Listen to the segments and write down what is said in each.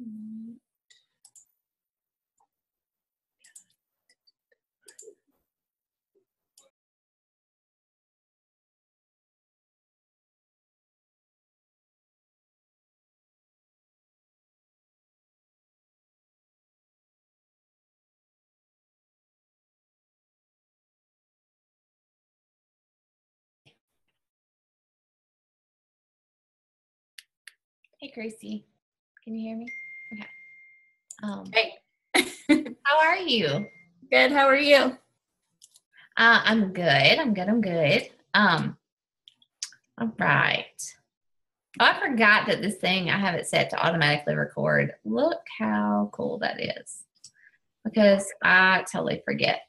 Hey, Gracie. Can you hear me? Um, Hey, how are you? good. How are you? Uh, I'm good. I'm good. I'm good. Um, all right. Oh, I forgot that this thing I have it set to automatically record. Look how cool that is. Because I totally forget.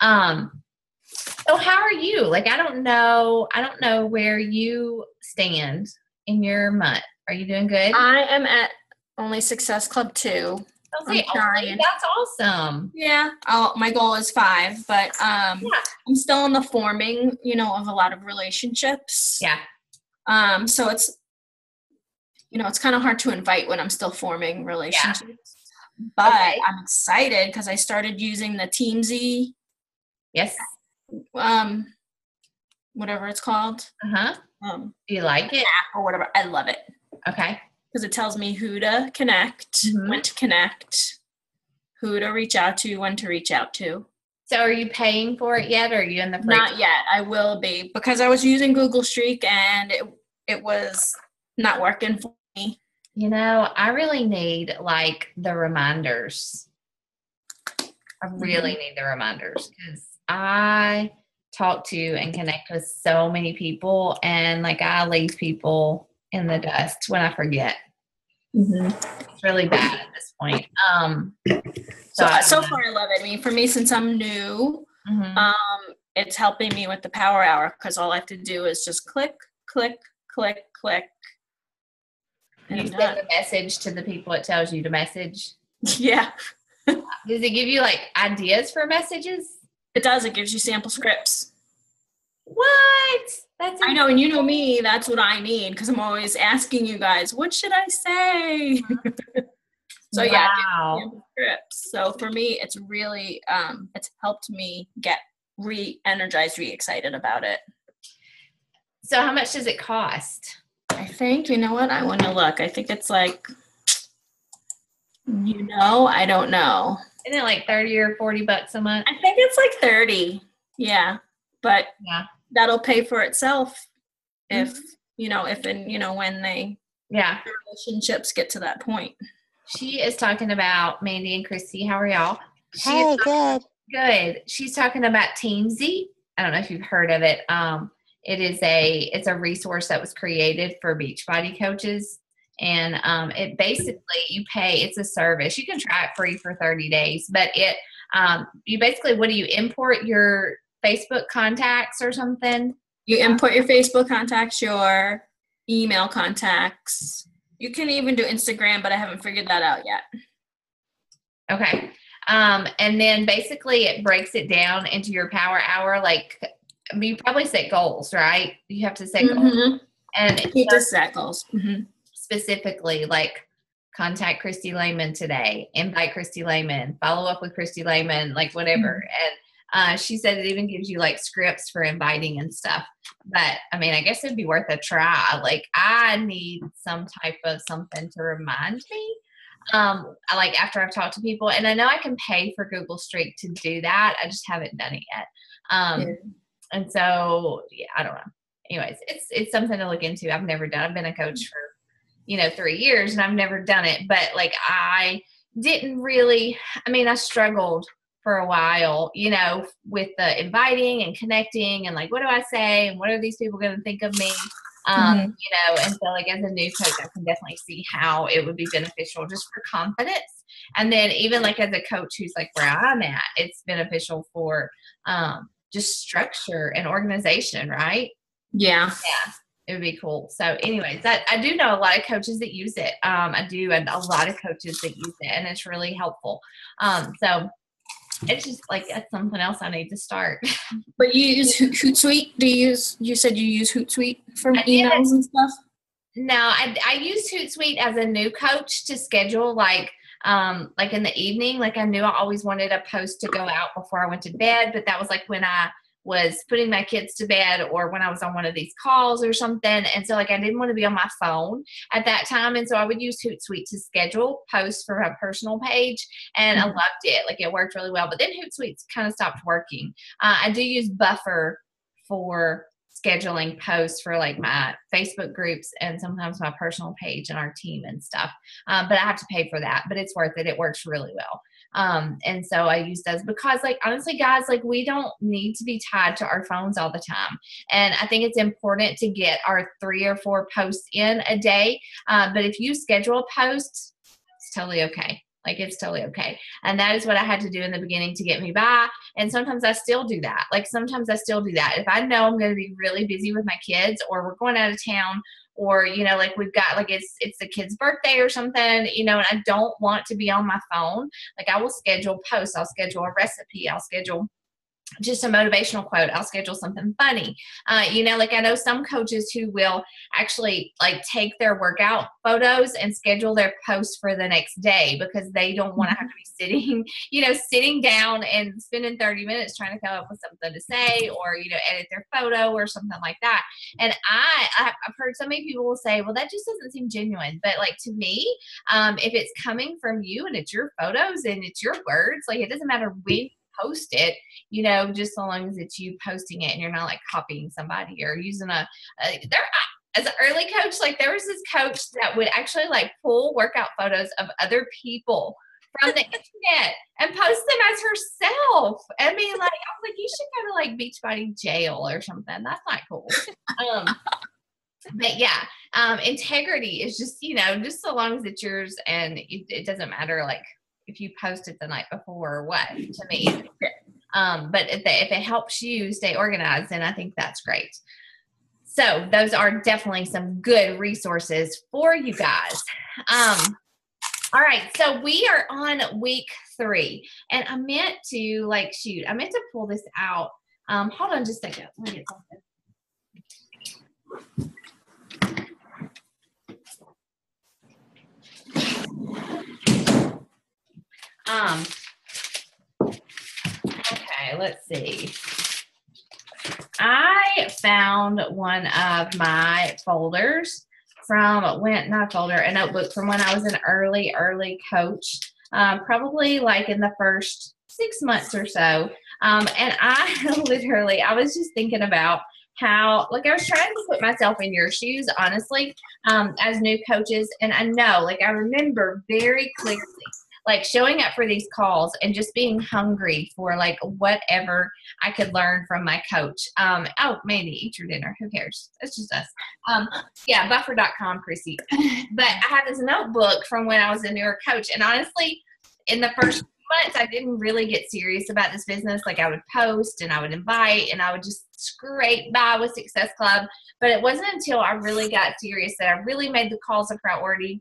Um, so how are you? Like I don't know, I don't know where you stand in your month. Are you doing good? I am at Only Success Club 2. Don't say I'm only. trying. That's awesome. Yeah. Oh, my goal is five, but um, Yeah. I'm still in the forming, you know, of a lot of relationships. Yeah. Um, so it's, you know, it's kind of hard to invite when I'm still forming relationships. Yeah. But Okay. I'm excited because I started using the Teamzy, Yes. um, whatever it's called, Uh-huh. um, you like it? app or whatever. I love it. Okay. Because it tells me who to connect, Mhm. when to connect, who to reach out to, when to reach out to. So are you paying for it yet or are you in the free? Not yet. I will be because I was using Google Streak and it it was not working for me. You know, I really need like the reminders. I really need the reminders because I talk to and connect with so many people and like I leave people in the dust when I forget. It's really bad at this point. Um So I- so far I love it. I mean, for me since I'm new, Mhm. um, it's helping me with the power hour because all I have to do is just click, click, click, click. And you send a message to the people it tells you to message. Yeah, Does it give you like ideas for messages? it does. It gives you sample scripts. What? That's I know, and you know me, that's what I need because I'm always asking you guys, what should I say? so yeah, Wow. scripts. So for me, it's really um it's helped me get re-energized, re-excited about it. So how much does it cost? I think, you know what? I want to look. I think it's like you know, I don't know. Isn't it like 30 or 40 bucks a month? I think it's like 30. Yeah. But Yeah. That'll pay for itself if you know, if and you know when they Yeah. relationships get to that point. She is talking about Mandy and Christy. How are y'all? She Hey, is good. good. She's talking about Teamzy. I don't know if you've heard of it. Um, it is a it's a resource that was created for Beachbody coaches, and um, it basically you pay. It's a service. You can try it free for thirty days, but it um, you basically what do you import your Facebook contacts or something? You input your Facebook contacts, your email contacts. You can even do Instagram, but I haven't figured that out yet. Okay. Um, and then basically it breaks it down into your power hour. Like I mean, you probably set goals, right? You have to set goals. Mhm. And does the set goals. Mhm. specifically like contact Christy Lehman today, invite Christy Lehman, follow up with Christy Lehman, like whatever. And uh, she said it even gives you like scripts for inviting and stuff. But I mean, I guess it'd be worth a try. Like I need some type of something to remind me. Um, I like after I've talked to people, and I know I can pay for Google Streak to do that. I just haven't done it yet. Um, Yeah. and so yeah, I don't know. Anyways, it's it's something to look into. I've never done. I've been a coach for you know three years, and I've never done it. But like I didn't really. I mean, I struggled for a while, you know, with the inviting and connecting, and like, what do I say, and what are these people going to think of me? Um, Mhm. you know, and so like as a new coach, I can definitely see how it would be beneficial just for confidence. And then even like as a coach who's like where I'm at, it's beneficial for um, just structure and organization, right? Yeah. Yeah, it would be cool. So, anyways, that I do know a lot of coaches that use it. Um, I do, and a lot of coaches that use it, and it's really helpful. Um, so it's just like that's something else I need to start. But you use Hootsuite? Do you use? You said you use Hootsuite for emails and stuff. No, I, I use Hootsuite as a new coach to schedule like um like in the evening. Like I knew I always wanted a post to go out before I went to bed, but that was like when I was putting my kids to bed or when I was on one of these calls or something. And so like I didn't want to be on my phone at that time. And so I would use Hootsuite to schedule posts for my personal page. And mm-hmm. I loved it. Like it worked really well. But then Hootsuite kind of stopped working. Uh, I do use Buffer for scheduling posts for like my Facebook groups and sometimes my personal page and our team and stuff. Um, but I have to pay for that, but it's worth it. It works really well. Um, and so I use those because, like, honestly, guys, like, we don't need to be tied to our phones all the time. And I think it's important to get our three or four posts in a day. Uh, but if you schedule posts, it's totally okay. Like it's totally okay. And that is what I had to do in the beginning to get me by. And sometimes I still do that. Like sometimes I still do that. If I know I'm going to be really busy with my kids or we're going out of town or you know like we've got like it's it's the kid's birthday or something you know and i don't want to be on my phone. Like i will schedule posts i'll schedule a recipe i'll schedule just a motivational quote i'll schedule something funny. Uh, you know like i know some coaches who will actually like take their workout photos and schedule their posts for the next day because they don't want to have to be sitting you know sitting down and spending 30 minutes trying to come up with something to say or you know edit their photo or something like that. And i i've heard so many people will say well that just doesn't seem genuine. But like to me um, if it's coming from you and it's your photos and it's your words like it doesn't matter when post it, you know, just so long as it's you posting it and you're not like copying somebody or using a, a there as an early coach, like there was this coach that would actually like pull workout photos of other people from the internet and post them as herself. I mean, like I was like, you should go to like Beachbody jail or something. That's not cool. Um, but yeah, um, integrity is just you know just so long as it's yours and it, it doesn't matter like if you post it the night before or what to me. Um, but if, they, if it helps you stay organized, then I think that's great. So those are definitely some good resources for you guys. Um, all right, so we are on week three, and I meant to like shoot. I meant to pull this out. Um, hold on just a second. Let me get something. Um, okay, let's see. I found one of my folders from when not folder, a notebook from when I was an early, early coach, um, probably like in the first six months or so. Um, and I literally, I was just thinking about how, like, I was trying to put myself in your shoes, honestly, um, as new coaches. And I know, like, I remember very clearly like showing up for these calls and just being hungry for like whatever I could learn from my coach. Um, oh, Mandy, eat your dinner. Who cares? It's just us. Um, yeah, buffer.com, Chrissy. But I had this notebook from when I was a newer coach. And honestly, in the first months, I didn't really get serious about this business. Like I would post and I would invite and I would just scrape by with Success Club. But it wasn't until I really got serious that I really made the calls a priority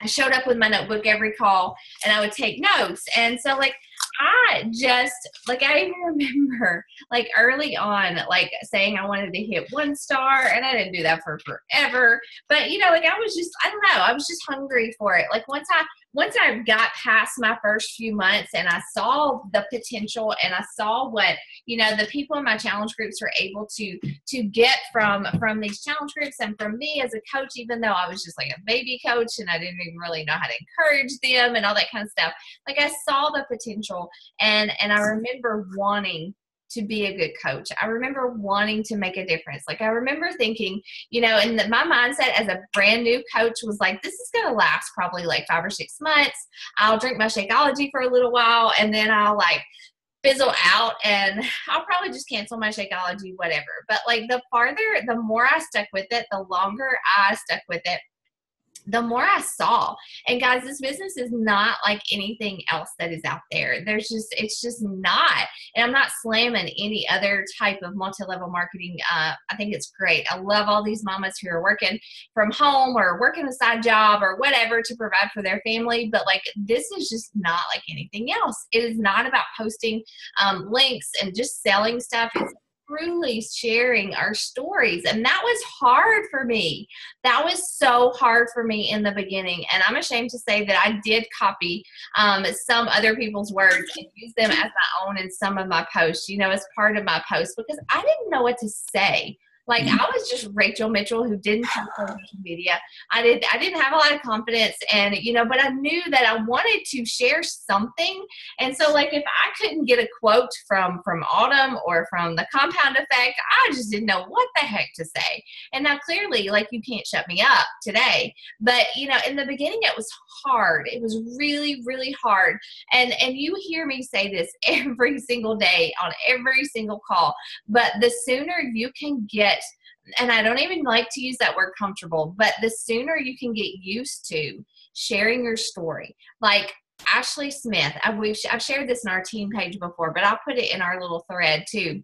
I showed up with my notebook every call and I would take notes. And so like I just like I even remember like early on like saying I wanted to hit one star and I didn't do that for forever. But you know, like I was just I don't know, I was just hungry for it. Like once I once I got past my first few months and I saw the potential and I saw what you know the people in my challenge groups were able to to get from from these challenge groups and from me as a coach, even though I was just like a baby coach and I didn't even really know how to encourage them and all that kind of stuff. Like I saw the potential and and I remember wanting to be a good coach. I remember wanting to make a difference. Like I remember thinking, you know, and my mindset as a brand new coach was like, this is going to last probably like five or six months. I'll drink my Shakeology for a little while and then I'll like fizzle out and I'll probably just cancel my Shakeology, whatever. But like the farther, the more I stuck with it, the longer I stuck with it the more I saw. And guys, this business is not like anything else that is out there. There's just, it's just not. And I'm not slamming any other type of multi level marketing. Uh, I think it's great. I love all these mamas who are working from home or working a side job or whatever to provide for their family. But like, this is just not like anything else. It is not about posting um, links and just selling stuff. It's truly sharing our stories. And that was hard for me. That was so hard for me in the beginning. And I'm ashamed to say that I did copy um, some other people's words and use them as my own in some of my posts, you know, as part of my posts because I didn't know what to say. Like mm-hmm. I was just Rachel Mitchell who didn't have social media. I did I didn't have a lot of confidence and you know, but I knew that I wanted to share something. And so like if I couldn't get a quote from from Autumn or from the compound effect, I just didn't know what the heck to say. And now clearly like you can't shut me up today. But you know, in the beginning it was hard. It was really, really hard. And and you hear me say this every single day on every single call. But the sooner you can get and I don't even like to use that word comfortable, but the sooner you can get used to sharing your story, like Ashley Smith, I've, I've shared this in our team page before, but I'll put it in our little thread too,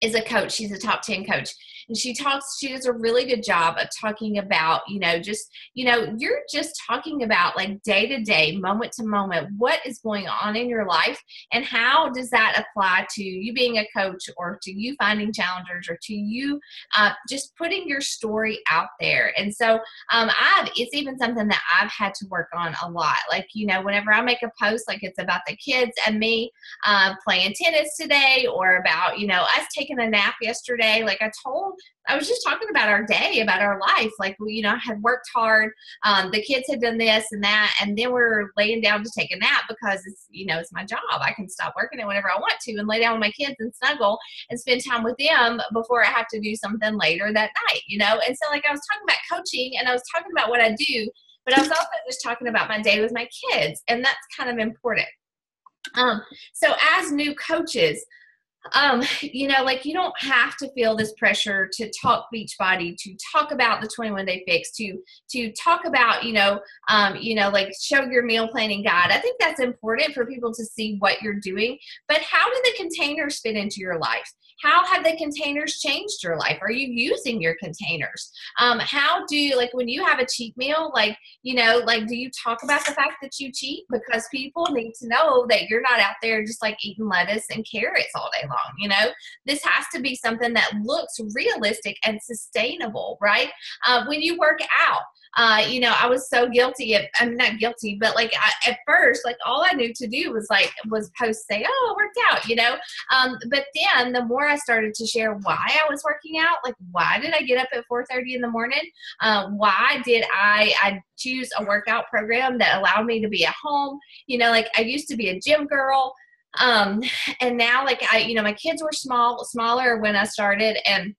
is a coach. She's a top 10 coach and she talks she does a really good job of talking about you know just you know you're just talking about like day to day moment to moment what is going on in your life and how does that apply to you being a coach or to you finding challengers or to you uh, just putting your story out there. And so um, i've it's even something that i've had to work on a lot. Like you know whenever i make a post like it's about the kids and me uh, playing tennis today or about you know us taking a nap yesterday like i told I was just talking about our day, about our life. Like we, you know, I had worked hard. Um, the kids had done this and that, and then we're laying down to take a nap because it's, you know, it's my job. I can stop working it whenever I want to and lay down with my kids and snuggle and spend time with them before I have to do something later that night, you know. And so, like, I was talking about coaching, and I was talking about what I do, but I was also just talking about my day with my kids, and that's kind of important. Um, so as new coaches, um, you know, like you don't have to feel this pressure to talk Beachbody, to talk about the 21 day fix, to to talk about, you know, um, you know, like show your meal planning guide. I think that's important for people to see what you're doing. But how do the containers fit into your life? How have the containers changed your life? Are you using your containers? Um, how do you like when you have a cheat meal like you know like do you talk about the fact that you cheat? Because people need to know that you're not out there just like eating lettuce and carrots all day long you know? This has to be something that looks realistic and sustainable right? Uh, when you work out uh, you know, I was so guilty. Of, I'm not guilty, but like I, at first, like all I knew to do was like was post say, "Oh, I worked out," you know. Um, but then the more I started to share why I was working out, like why did I get up at 4:30 in the morning? Um, why did I I choose a workout program that allowed me to be at home? You know, like I used to be a gym girl um and now like i you know my kids were small smaller when i started and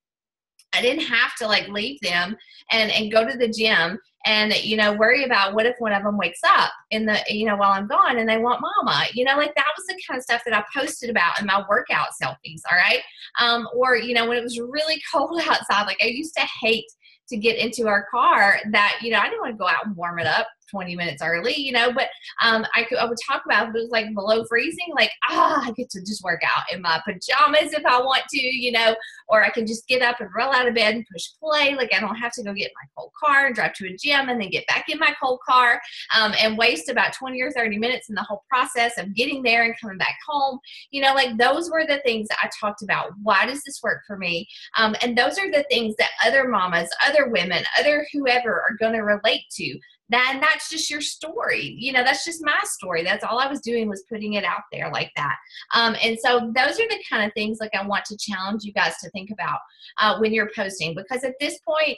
I didn't have to like leave them and and go to the gym and you know worry about what if one of them wakes up in the you know while I'm gone and they want mama you know like that was the kind of stuff that I posted about in my workout selfies all right? Um, or you know when it was really cold outside like I used to hate to get into our car that you know I didn't want to go out and warm it up 20 minutes early, you know, but um, I could, I would talk about it was like below freezing, like, ah, I get to just work out in my pajamas if I want to, you know, or I can just get up and roll out of bed and push play. Like I don't have to go get my cold car and drive to a gym and then get back in my cold car um, and waste about 20 or 30 minutes in the whole process of getting there and coming back home. You know, like those were the things that I talked about. Why does this work for me? Um, and those are the things that other mamas, other women, other whoever are going to relate to then that's just your story. You know that's just my story. That's all i was doing was putting it out there like that. Um, and so those are the kind of things like i want to challenge you guys to think about uh, when you're posting because at this point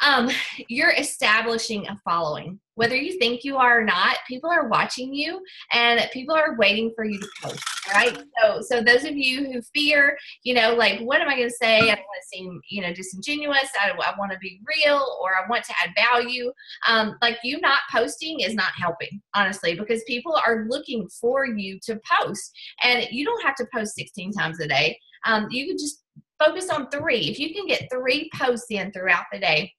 um, you're establishing a following. Whether you think you are or not, people are watching you and people are waiting for you to post, right? So, so those of you who fear, you know, like, what am I going to say? I don't want to seem, you know, disingenuous. I, I want to be real or I want to add value. Um, like, you not posting is not helping, honestly, because people are looking for you to post. And you don't have to post 16 times a day. Um, you can just focus on three. If you can get three posts in throughout the day,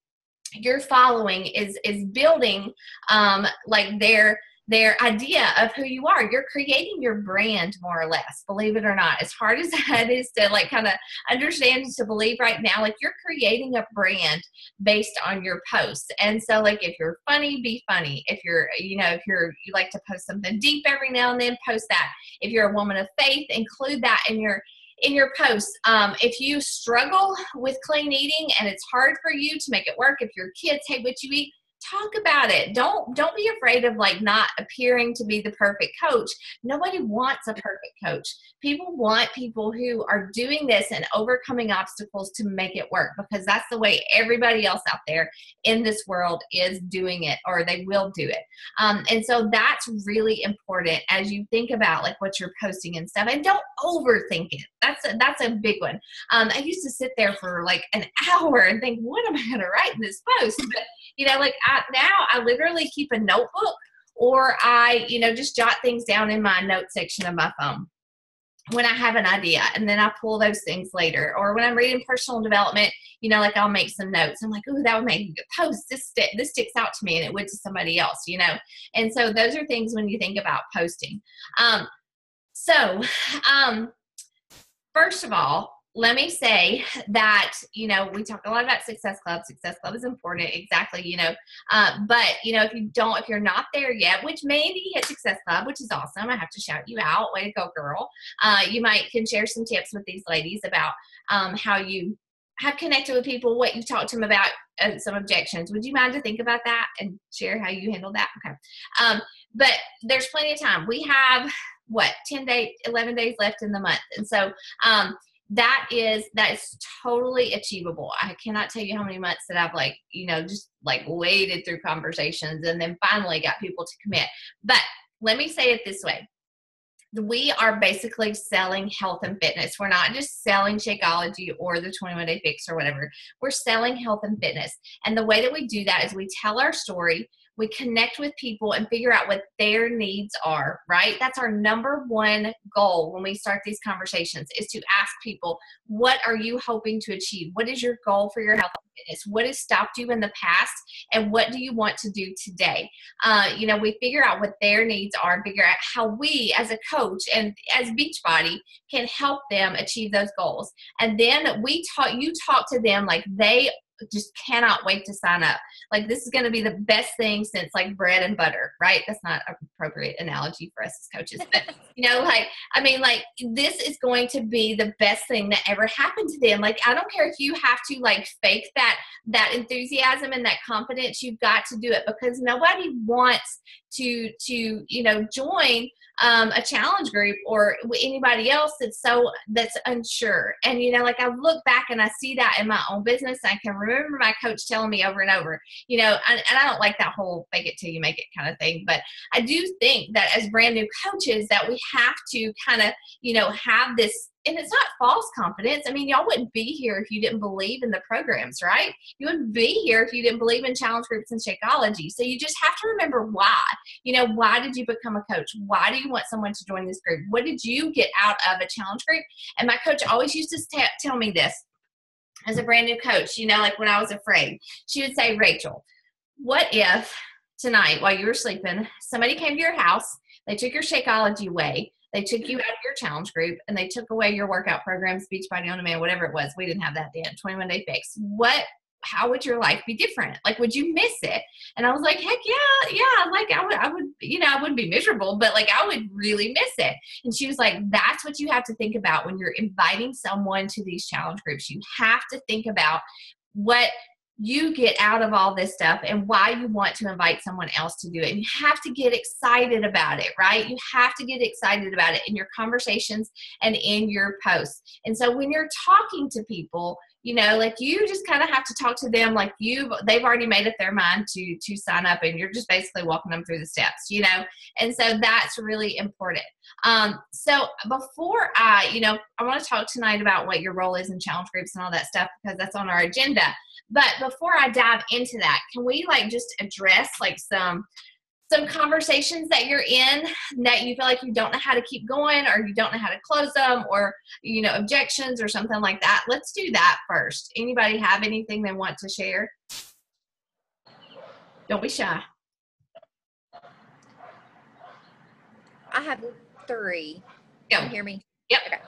your following is is building um, like their their idea of who you are. You're creating your brand more or less, believe it or not. As hard as that is to like kind of understand to believe right now, like you're creating a brand based on your posts. And so like if you're funny, be funny. If you're, you know, if you're you like to post something deep every now and then, post that. If you're a woman of faith, include that in your in your posts. Um, if you struggle with clean eating and it's hard for you to make it work, if your kids hate what you eat, talk about it. Don't don't be afraid of like not appearing to be the perfect coach. Nobody wants a perfect coach. People want people who are doing this and overcoming obstacles to make it work because that's the way everybody else out there in this world is doing it or they will do it. Um, and so that's really important as you think about like what you're posting and stuff and don't overthink it. That's a, that's a big one. Um, i used to sit there for like an hour and think what am i going to write in this post? But you know like I, now I literally keep a notebook or I, you know, just jot things down in my note section of my phone when I have an idea and then I pull those things later. Or when I'm reading personal development, you know, like I'll make some notes. I'm like, oh, that would make a good post. This st- this sticks out to me and it would to somebody else, you know. And so those are things when you think about posting. Um, so um, first of all, let me say that you know we talk a lot about success club. Success club is important exactly you know. Uh, but you know if you don't if you're not there yet which maybe hit success club which is awesome i have to shout you out way to go girl. Uh, you might can share some tips with these ladies about um, how you have connected with people what you talked to them about uh, some objections. Would you mind to think about that and share how you handle that? Okay. Um, but there's plenty of time. We have what 10 days 11 days left in the month. And so um, that is that is totally achievable i cannot tell you how many months that i've like you know just like waded through conversations and then finally got people to commit but let me say it this way we are basically selling health and fitness. We're not just selling Shakeology or the 21 Day Fix or whatever. We're selling health and fitness. And the way that we do that is we tell our story we connect with people and figure out what their needs are, right? That's our number one goal when we start these conversations is to ask people, what are you hoping to achieve? What is your goal for your health fitness? What has stopped you in the past? And what do you want to do today? Uh, you know, we figure out what their needs are and figure out how we as a coach and as Beachbody can help them achieve those goals. And then we talk, you talk to them like they just cannot wait to sign up. Like this is going to be the best thing since like bread and butter, right? That's not an appropriate analogy for us as coaches, but you know, like I mean, like this is going to be the best thing that ever happened to them. Like I don't care if you have to like fake that that enthusiasm and that confidence. You've got to do it because nobody wants to to you know join um, a challenge group or anybody else that's so that's unsure. And you know like i look back and i see that in my own business i can remember my coach telling me over and over you know and, and i don't like that whole fake it till you make it kind of thing but i do think that as brand new coaches that we have to kind of you know have this and it's not false confidence. I mean, y'all wouldn't be here if you didn't believe in the programs, right? You wouldn't be here if you didn't believe in challenge groups and Shakeology. So you just have to remember why. You know, why did you become a coach? Why do you want someone to join this group? What did you get out of a challenge group? And my coach always used to t- tell me this as a brand new coach, you know, like when I was afraid. She would say, Rachel, what if tonight while you were sleeping, somebody came to your house, they took your Shakeology away, they took you out of your challenge group and they took away your workout program, speech Beachbody on Demand, whatever it was. We didn't have that then. 21 Day Fix. What? How would your life be different? Like, would you miss it? And I was like, heck yeah, yeah. Like, I would, I would, you know, I wouldn't be miserable, but like, I would really miss it. And she was like, that's what you have to think about when you're inviting someone to these challenge groups. You have to think about what you get out of all this stuff and why you want to invite someone else to do it. And you have to get excited about it, right? You have to get excited about it in your conversations and in your posts. And so when you're talking to people, you know, like you just kind of have to talk to them like you've they've already made up their mind to to sign up and you're just basically walking them through the steps, you know. And so that's really important. Um, so before I, you know, I want to talk tonight about what your role is in challenge groups and all that stuff because that's on our agenda. But before I dive into that, can we like just address like some some conversations that you're in that you feel like you don't know how to keep going or you don't know how to close them or you know objections or something like that? Let's do that first. Anybody have anything they want to share? Don't be shy. I have three. Go. can you hear me? Yep. Okay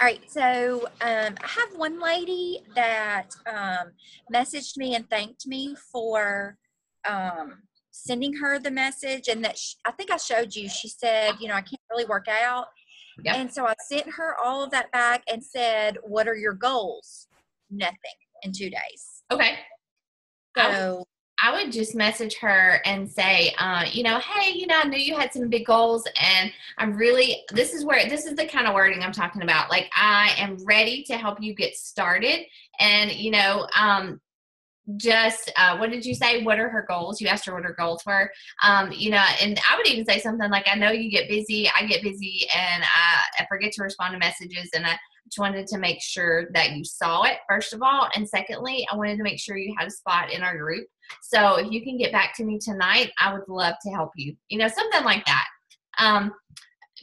all right, so um, I have one lady that um, messaged me and thanked me for um, sending her the message, and that she, I think I showed you. She said, you know, I can't really work out, Yep. And so I sent her all of that back and said, What are your goals? Nothing in two days. Okay. So I would just message her and say, uh, you know, hey, you know, I knew you had some big goals, and I'm really, this is where, this is the kind of wording I'm talking about. Like, I am ready to help you get started. And, you know, um, just uh, what did you say? What are her goals? You asked her what her goals were. Um, you know, and I would even say something like, I know you get busy, I get busy, and I, I forget to respond to messages, and I wanted to make sure that you saw it, first of all. And secondly, I wanted to make sure you had a spot in our group. So if you can get back to me tonight, I would love to help you. You know, something like that. Um,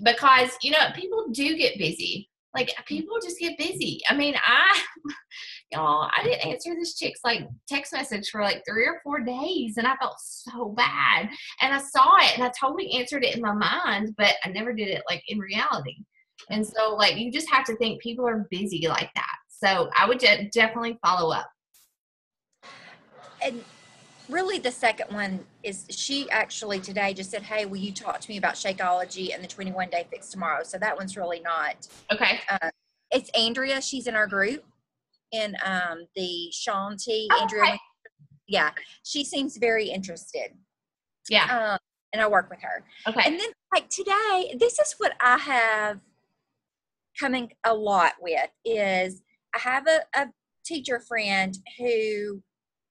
because, you know, people do get busy. Like people just get busy. I mean, I, y'all, I didn't answer this chick's like text message for like three or four days and I felt so bad. And I saw it and I totally answered it in my mind, but I never did it like in reality. And so, like, you just have to think people are busy like that. So, I would de- definitely follow up. and really the second one is she actually today just said, Hey, will you talk to me about Shakeology and the 21 day fix tomorrow? So that one's really not Okay. it's Andrea. She's in our group in um, the Shaun T. Oh, Andrea. okay. Yeah, she seems very interested. Yeah. Um, and I work with her. Okay. And then, like today, this is what I have coming a lot with is I have a, a teacher friend who,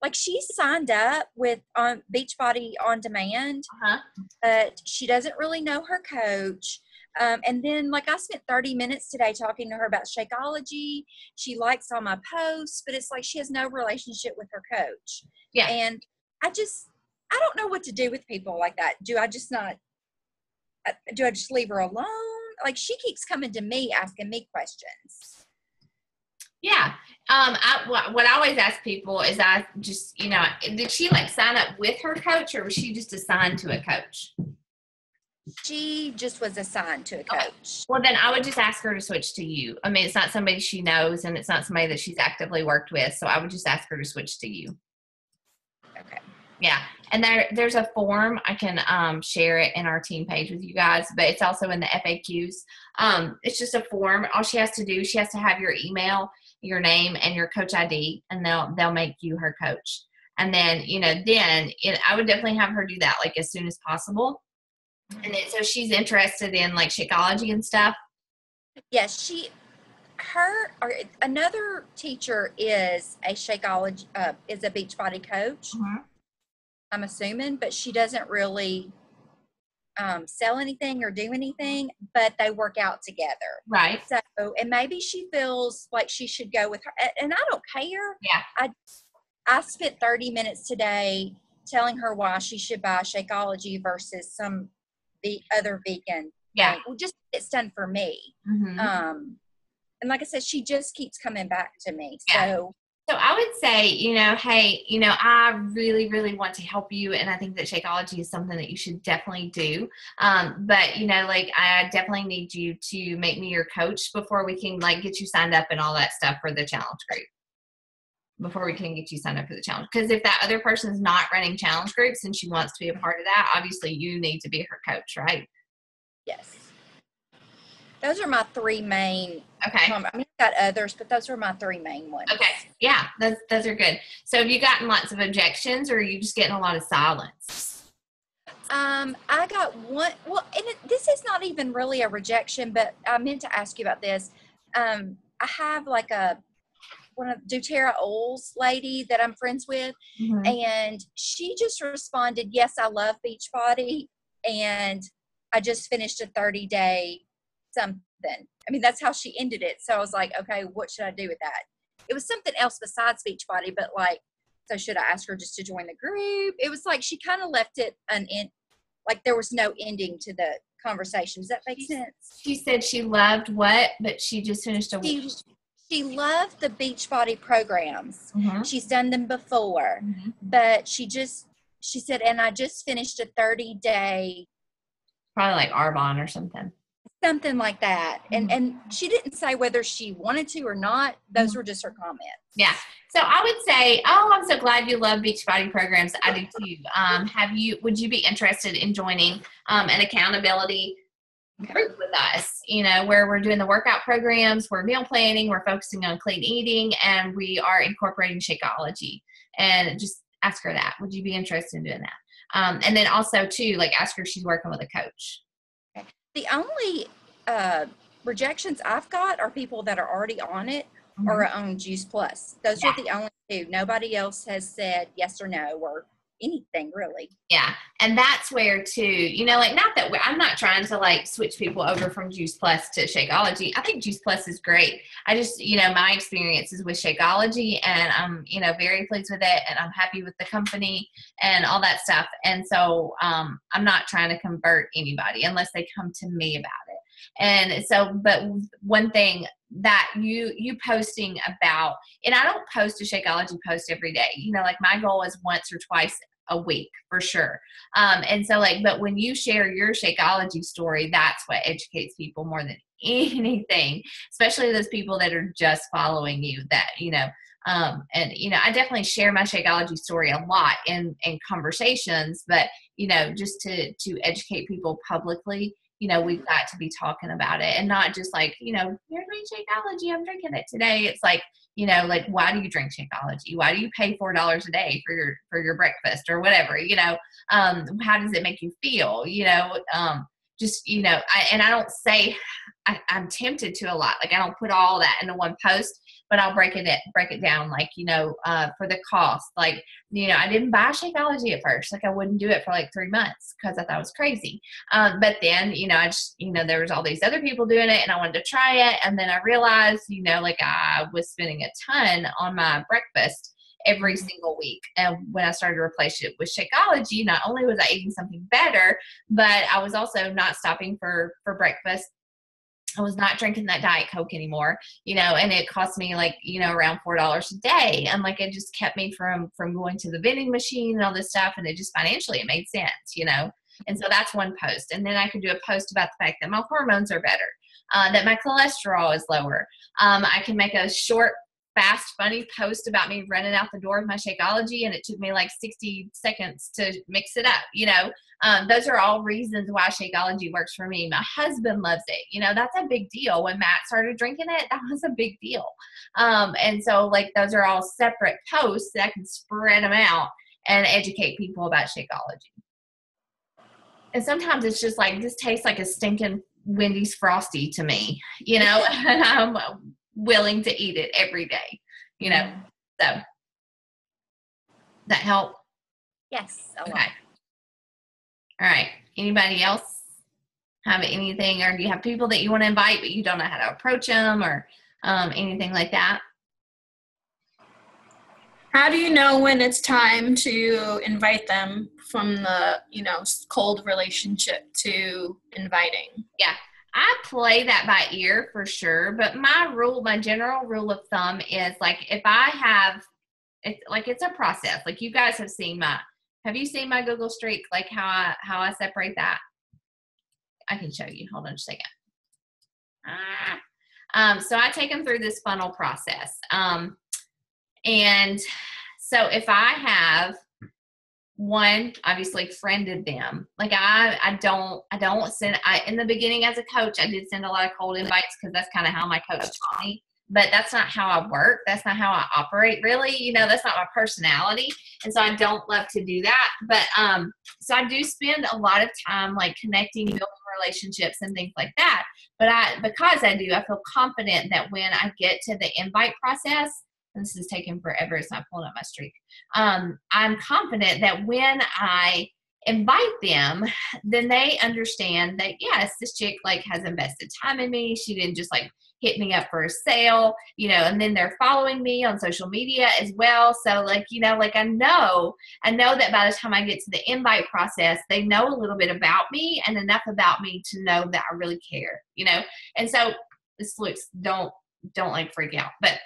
like, she signed up with on Beachbody on Demand, Uh-huh. but she doesn't really know her coach. Um, and then, like, I spent 30 minutes today talking to her about Shakeology. She likes all my posts, but it's like she has no relationship with her coach. Yeah. And I just, I don't know what to do with people like that. Do I just not, uh, do I just leave her alone? Like, she keeps coming to me asking me questions. Yeah. Um, I, what, what I always ask people is I just, you know, did she like sign up with her coach or was she just assigned to a coach? She just was assigned to a coach. Well, then I would just ask her to switch to you. I mean, it's not somebody she knows and it's not somebody that she's actively worked with. So I would just ask her to switch to you. Okay. Yeah, and there there's a form I can um, share it in our team page with you guys, but it's also in the FAQs. Um, it's just a form. All she has to do, she has to have your email, your name, and your coach ID, and they'll they'll make you her coach. And then you know, then it, I would definitely have her do that like as soon as possible. And then so she's interested in like Shakeology and stuff. Yes, she, her, or another teacher is a Shakeology, uh, is a Beachbody coach. I'm assuming, but she doesn't really um, sell anything or do anything, but they work out together. Right. So, and maybe she feels like she should go with her, and I don't care. Yeah. I, I spent 30 minutes today telling her why she should buy Shakeology versus some the other vegan. Yeah. thing. Well, just it's done for me. Mhm. Um, and like I said, she just keeps coming back to me. Yeah. So So I would say, you know, hey, you know, I really, really want to help you, and I think that Shakeology is something that you should definitely do. Um, but you know, like I definitely need you to make me your coach before we can like get you signed up and all that stuff for the challenge group. Before we can get you signed up for the challenge, because if that other person is not running challenge groups and she wants to be a part of that, obviously you need to be her coach, right? yes, those are my three main. Okay. Um, I mean, I've got others, but those are my three main ones. Okay. Yeah, those those are good. So have you gotten lots of objections, or are you just getting a lot of silence? Um, I got one. Well, and it, this is not even really a rejection, but I meant to ask you about this. Um, I have like a one of doTERRA oils lady that I'm friends with, Mhm. and she just responded, "Yes, I love Beachbody, and I just finished a 30 day something." I mean, that's how she ended it. So I was like, "Okay, what should I do with that?" It was something else besides Beachbody, but like, so should I ask her just to join the group? It was like she kind of left it an end, like there was no ending to the conversation. Does that make sense? She said she loved what, but she just finished a. She she loved the Beachbody programs. Mhm. She's done them before. Mhm. but she just she said and i just finished a 30 day Probably like Arbonne or something. Something like that and Mhm. and she didn't say whether she wanted to or not those Mhm. were just her comments Yeah. So I would say, oh, I'm so glad you love beach Beachbody programs. I do too. Um, have you? Would you be interested in joining um, an accountability group with us, you know, where we're doing the workout programs, we're meal planning, we're focusing on clean eating, and we are incorporating Shakeology. And just ask her that. Would you be interested in doing that? Um, and then also too, like ask her if she's working with a coach. The only uh, rejections I've got are people that are already on it Mm-hmm. or on Juice Plus. Those are the only two. Nobody else has said yes or no or anything really. Yeah, and that's where too, you know, like not that I'm not trying to like switch people over from Juice Plus to Shakeology. I think Juice Plus is great. I just, you know, my experience is with Shakeology, and I'm, you know, very pleased with it, and I'm happy with the company and all that stuff. And so, um, I'm not trying to convert anybody unless they come to me about it. And so, but one thing that you you posting about, and I don't post a Shakeology post every day. You know, like my goal is once or twice a week for sure. Um, and so like, but when you share your Shakeology story, that's what educates people more than anything, especially those people that are just following you that, you know, um, and you know, I definitely share my Shakeology story a lot in, in conversations, but you know, just to, to educate people publicly, you know, we've got to be talking about it and not just like, you know, here's my Shakeology, I'm drinking it today. It's like, you know, like why do you drink Shakeology? Why do you pay four dollars a day for your for your breakfast or whatever? You know, um, how does it make you feel? You know, um, just you know, I, and I don't say I, I'm tempted to a lot. Like I don't put all that into one post, but I'll break it break it down. Like you know, uh, for the cost, like you know, I didn't buy Shakeology at first. Like I wouldn't do it for like three months because I thought it was crazy. Um, but then you know, I just you know, there was all these other people doing it, and I wanted to try it, and then I realized, you know, like I was spending a ton on my breakfast every single week. And when I started to replace it with Shakeology, not only was I eating something better, but I was also not stopping for for breakfast I was not drinking that Diet Coke anymore, you know, and it cost me like, you know, around four dollars a day. And like it just kept me from from going to the vending machine and all this stuff. And it just financially it made sense, you know. And so that's one post. And then I could do a post about the fact that my hormones are better, uh, that my cholesterol is lower. Um, I can make a short fast, funny post about me running out the door with my Shakeology, and it took me like 60 seconds to mix it up. You know, um, those are all reasons why Shakeology works for me. My husband loves it. You know, that's a big deal. When Matt started drinking it, that was a big deal. Um, and so, like, those are all separate posts that I can spread them out and educate people about Shakeology. And sometimes it's just like, this tastes like a stinking Wendy's Frosty to me, you know, willing to eat it every day, you know. So that help? Yes. A lot. Okay. All right. Anybody else have anything, or do you have people that you want to invite but you don't know how to approach them, or um, anything like that? How do you know when it's time to invite them from the, you know, cold relationship to inviting? I play that by ear for sure, but my rule, my general rule of thumb is like if I have, it's like it's a process. Like you guys have seen my, have you seen my Google Streak? Like how I how I separate that? I can show you. Hold on just a second. Ah. Um, so I take them through this funnel process. Um, and so if I have one obviously friended them. Like i i don't i don't send i in the beginning as a coach i did send a lot of cold invites because that's kind of how my coach taught me. But that's not how i work. That's not how i operate really. You know that's not my personality. And so i don't love to do that. But um so i do spend a lot of time like connecting building relationships and things like that. But i because i do i feel confident that when i get to the invite process this is taking forever. It's not pulling up my streak. Um, I'm confident that when I invite them, then they understand that yes, this chick like has invested time in me. She didn't just like hit me up for a sale, you know, and then they're following me on social media as well. So like, you know, like I know, I know that by the time I get to the invite process, they know a little bit about me and enough about me to know that I really care, you know. And so this looks don't don't like freak out, but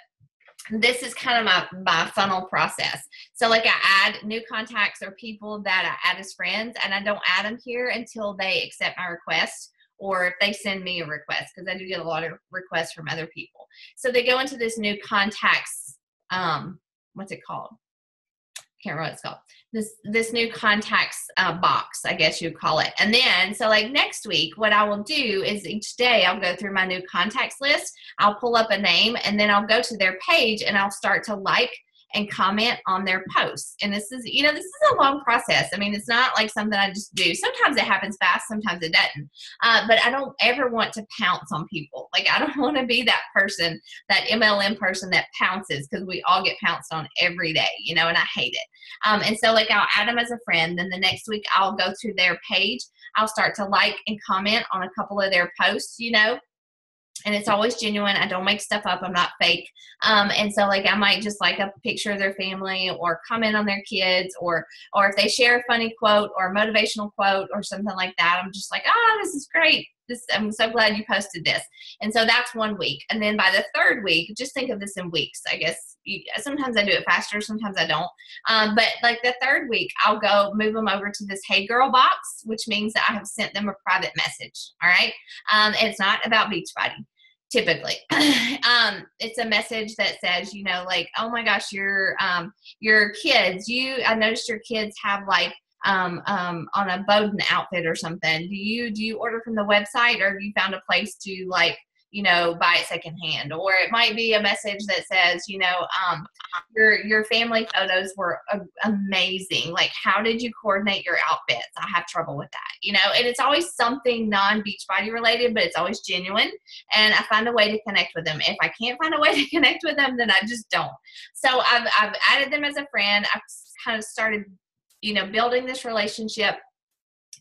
this is kind of my, my funnel process. So like I add new contacts or people that I add as friends and I don't add them here until they accept my request or if they send me a request because I do get a lot of requests from other people. So they go into this new contacts, um, what's it called? Can't remember what it's called. This this new contacts uh, box i guess you'd call it. And then so like next week what i will do is each day i'll go through my new contacts list i'll pull up a name and then i'll go to their page and i'll start to like and comment on their posts. And this is, you know, this is a long process. I mean, it's not like something I just do. Sometimes it happens fast, sometimes it doesn't. Uh, but I don't ever want to pounce on people. Like, I don't want to be that person, that MLM person that pounces because we all get pounced on every day, you know, and I hate it. Um, and so, like, I'll add them as a friend. Then the next week, I'll go to their page. I'll start to like and comment on a couple of their posts, you know, and it's always genuine. I don't make stuff up. I'm not fake. Um, and so like I might just like a picture of their family or comment on their kids or or if they share a funny quote or a motivational quote or something like that, I'm just like, oh, this is great. This I'm so glad you posted this. And so that's one week. And then by the third week, just think of this in weeks. I guess you, sometimes I do it faster, sometimes I don't. Um, but like the third week, I'll go move them over to this Hey Girl box, which means that I have sent them a private message. All right. Um, it's not about Beachbody typically um, it's a message that says you know like oh my gosh your um, your kids you i noticed your kids have like um, um, on a Boden outfit or something. Do you do you order from the website or have you found a place to like you know, buy it secondhand. Or it might be a message that says, you know, um, your your family photos were amazing. Like, how did you coordinate your outfits? I have trouble with that, you know. And it's always something non Beachbody related, but it's always genuine. And I find a way to connect with them. If I can't find a way to connect with them, then I just don't. So I've I've added them as a friend. I've kind of started, you know, building this relationship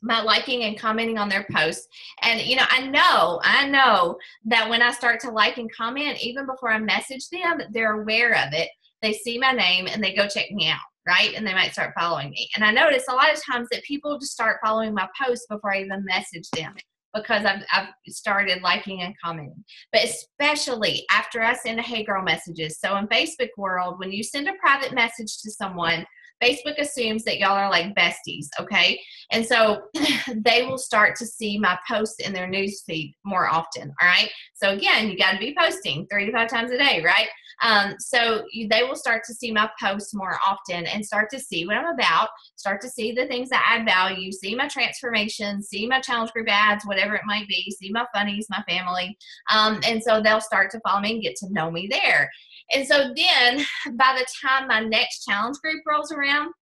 my liking and commenting on their posts. And you know, I know, I know that when I start to like and comment, even before I message them, they're aware of it. They see my name and they go check me out, right? And they might start following me. And I notice a lot of times that people just start following my posts before I even message them because I've, I've started liking and commenting. But especially after I send a hey girl messages. So in Facebook world, when you send a private message to someone, Facebook assumes that y'all are like besties, okay? And so they will start to see my posts in their newsfeed more often, all right? So again, you got to be posting three to five times a day, right? Um, so you, they will start to see my posts more often and start to see what I'm about, start to see the things that add value, see my transformation, see my challenge group ads, whatever it might be, see my funnies, my family. Um, and so they'll start to follow me and get to know me there. And so then by the time my next challenge group rolls around,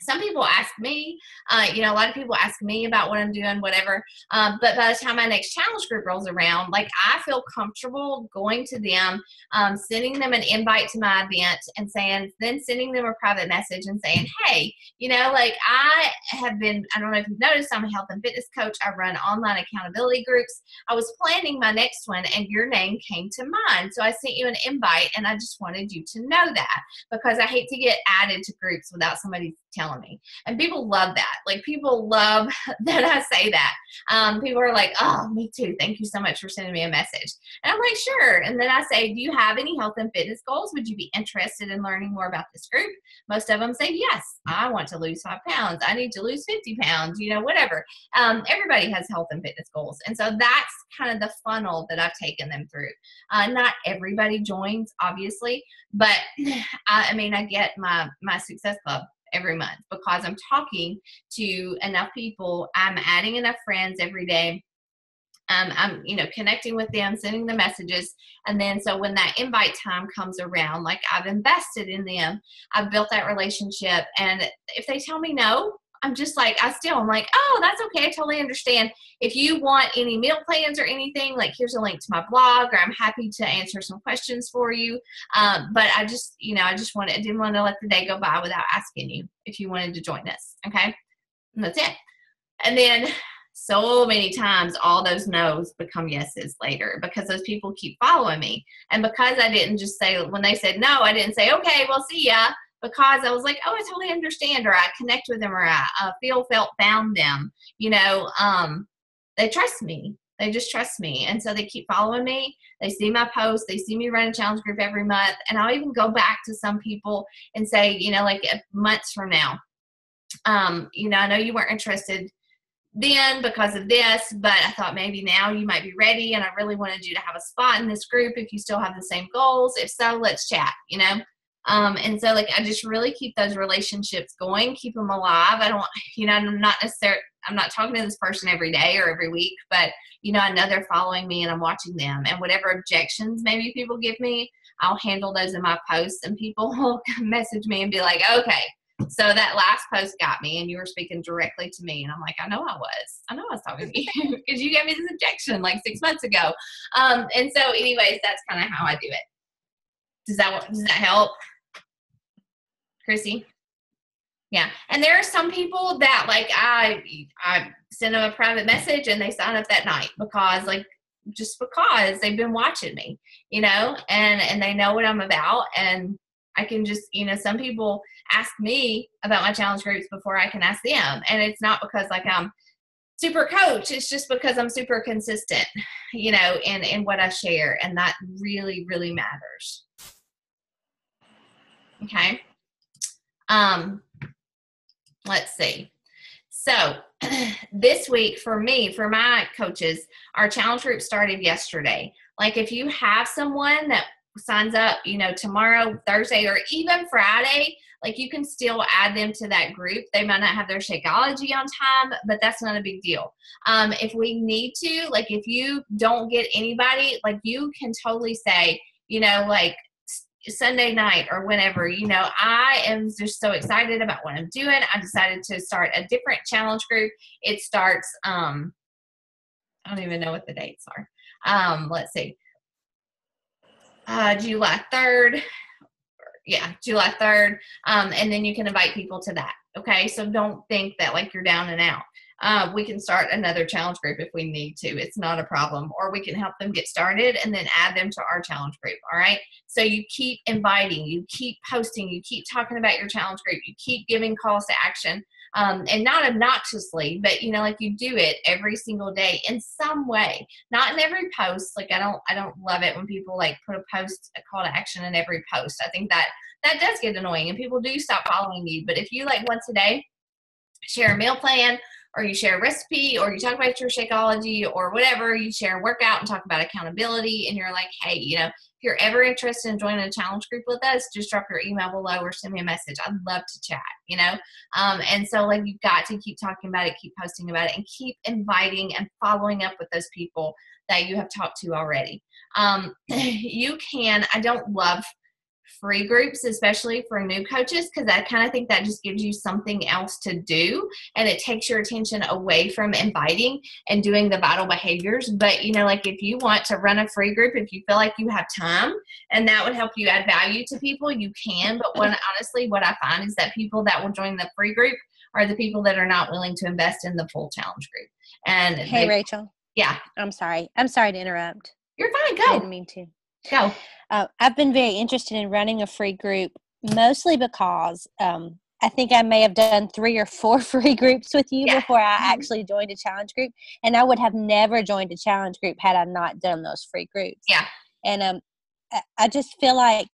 some people ask me, uh, you know, a lot of people ask me about what I'm doing, whatever. Um, but by the time my next challenge group rolls around, like I feel comfortable going to them, um, sending them an invite to my event and saying, then sending them a private message and saying, hey, you know, like I have been, I don't know if you've noticed, I'm a health and fitness coach. I run online accountability groups. I was planning my next one and your name came to mind. So I sent you an invite and I just wanted you to know that because I hate to get added to groups without somebody telling me. And people love that. Like people love that I say that. Um, people are like, oh, me too. Thank you so much for sending me a message. And I'm like, sure. And then I say, do you have any health and fitness goals? Would you be interested in learning more about this group? Most of them say, yes, I want to lose five pounds. I need to lose 50 pounds, you know, whatever. Um, everybody has health and fitness goals. And so that's kind of the funnel that I've taken them through. Uh, not everybody joins, obviously, but I, I mean, I get my, my success club every month because I'm talking to enough people. I'm adding enough friends every day. Um, I'm, you know, connecting with them, sending the messages. And then so when that invite time comes around, like I've invested in them, I've built that relationship. And if they tell me no, I'm just like, I still, I'm like, oh, that's okay. I totally understand. If you want any meal plans or anything, like here's a link to my blog, or I'm happy to answer some questions for you. Um, but I just, you know, I just wanted, I didn't want to let the day go by without asking you if you wanted to join us. Okay. And that's it. And then so many times all those no's become yeses later because those people keep following me. And because I didn't just say, when they said no, I didn't say, okay, well, see ya because I was like, oh, I totally understand, or I connect with them, or I uh, feel, felt, found them. You know, um, they trust me. They just trust me, and so they keep following me. They see my posts. They see me run a challenge group every month, and I'll even go back to some people and say, you know, like months from now, um, you know, I know you weren't interested then because of this, but I thought maybe now you might be ready, and I really wanted you to have a spot in this group if you still have the same goals. If so, let's chat. You know Um, and so like I just really keep those relationships going, keep them alive. I don't, you know, I'm not necessarily, I'm not talking to this person every day or every week, but you know, I know they're following me and I'm watching them. And whatever objections maybe people give me, I'll handle those in my posts. And people will message me and be like, okay, so that last post got me, and you were speaking directly to me, and I'm like, I know I was, I know I was talking to you because you gave me this objection like six months ago. Um, and so, anyways, that's kind of how I do it. Does that does that help, Chrissy? Yeah, and there are some people that like I I send them a private message and they sign up that night because like just because they've been watching me, you know, and and they know what I'm about and I can just, you know, some people ask me about my challenge groups before I can ask them. And it's not because like I'm super coach, it's just because I'm super consistent, you know, in, in what I share. And that really, really matters. Okay. Um, let's see. So this week for me, for my coaches, our challenge group started yesterday. Like if you have someone that signs up, you know, tomorrow, Thursday, or even Friday, like you can still add them to that group. They might not have their Shakeology on time, but that's not a big deal. Um, if we need to, like if you don't get anybody, like you can totally say, you know, like Sunday night or whenever, you know, I am just so excited about what I'm doing. I decided to start a different challenge group. It starts, um, I don't even know what the dates are. Um, let's see uh, July 3rd. Yeah, July 3rd. Um, and then you can invite people to that. Okay, so don't think that like you're down and out. Uh, we can start another challenge group if we need to. It's not a problem. Or we can help them get started and then add them to our challenge group. All right. So you keep inviting, you keep posting, you keep talking about your challenge group, you keep giving calls to action um, and not obnoxiously, but you know, like you do it every single day in some way. Not in every post. Like I don't, I don't love it when people like put a post, a call to action in every post. I think that that does get annoying, and people do stop following you. But if you like once a day share a meal plan or you share a recipe or you talk about your Shakeology or whatever, you share a workout and talk about accountability and you're like, hey, you know, if you're ever interested in joining a challenge group with us, just drop your email below or send me a message. I'd love to chat, you know? Um, and so like you've got to keep talking about it, keep posting about it, and keep inviting and following up with those people that you have talked to already. Um, you can, I don't love free groups, especially for new coaches, because I kind of think that just gives you something else to do and it takes your attention away from inviting and doing the vital behaviors. But, you know, like if you want to run a free group, if you feel like you have time and that would help you add value to people, you can. But when honestly, what I find is that people that will join the free group are the people that are not willing to invest in the full challenge group. And hey, they, Rachel. Yeah. I'm sorry. I'm sorry to interrupt. You're fine. Go. I didn't mean to. Go. Uh, I've been very interested in running a free group, mostly because um, I think I may have done three or four free groups with you yeah. before I mm-hmm. actually joined a challenge group, and I would have never joined a challenge group had I not done those free groups. Yeah, and um, I just feel like,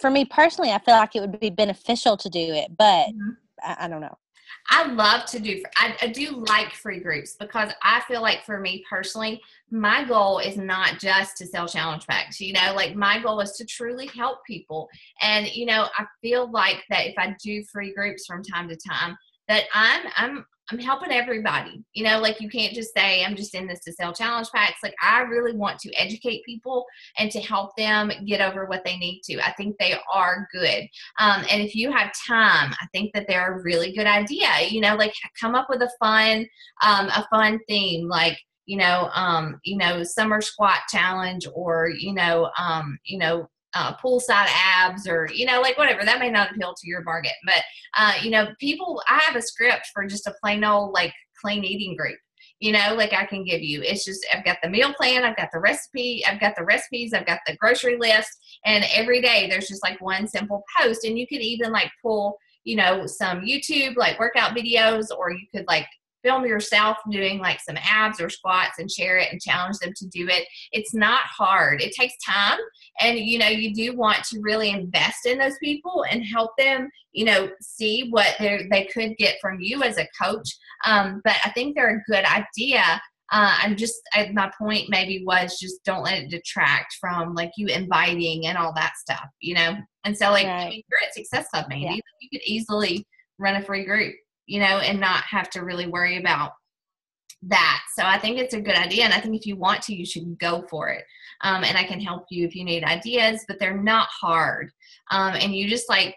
for me personally, I feel like it would be beneficial to do it, but mm-hmm. I, I don't know. I love to do, I, I, do like free groups because I feel like for me personally, my goal is not just to sell challenge packs. You know, like my goal is to truly help people. And, you know, I feel like that if I do free groups from time to time, that I'm, I'm, I'm helping everybody. You know, like you can't just say, I'm just in this to sell challenge packs. Like, I really want to educate people and to help them get over what they need to. I think they are good. Um, and if you have time, I think that they're a really good idea. You know, like come up with a fun, um, a fun theme, like, you know, um, you know, summer squat challenge or, you know, um, you know, uh, poolside abs or you know like whatever. That may not appeal to your market but uh, you know people i have a script for just a plain old like clean eating group you know like i can give you. It's just i've got the meal plan i've got the recipe i've got the recipes i've got the grocery list and every day there's just like one simple post and you could even like pull you know some youtube like workout videos or you could like film yourself doing like some abs or squats and share it and challenge them to do it. It's not hard. It takes time and you know you do want to really invest in those people and help them you know see what they they could get from you as a coach um, but i think they're a good idea uh, I'm just I, my point maybe was just don't let it detract from like you inviting and all that stuff, you know. And so like I mean, you're at Success Club, Mandy. Yeah. You could easily run a free group, you know, and not have to really worry about that. So I think it's a good idea, and I think if you want to, you should go for it. Um, and I can help you if you need ideas, but they're not hard. Um, and you just like